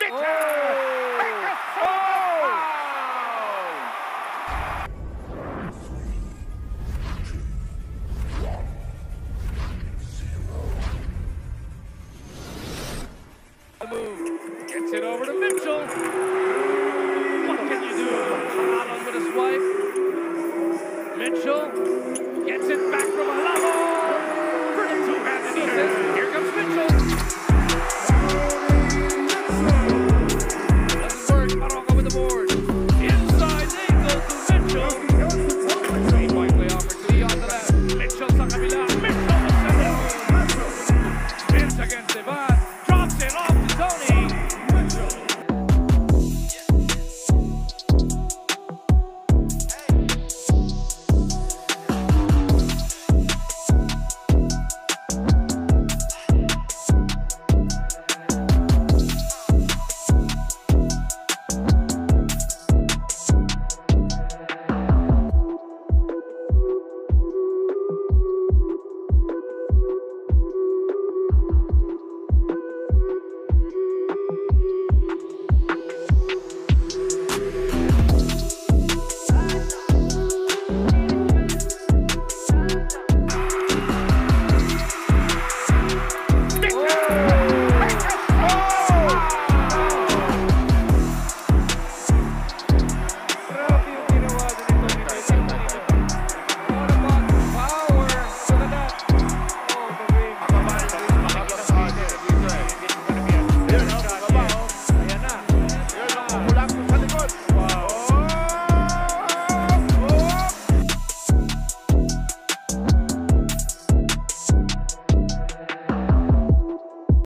Mitchell! Oh! The move. Gets it over to Mitchell. What can you do? Holland with a swipe. Mitchell se va.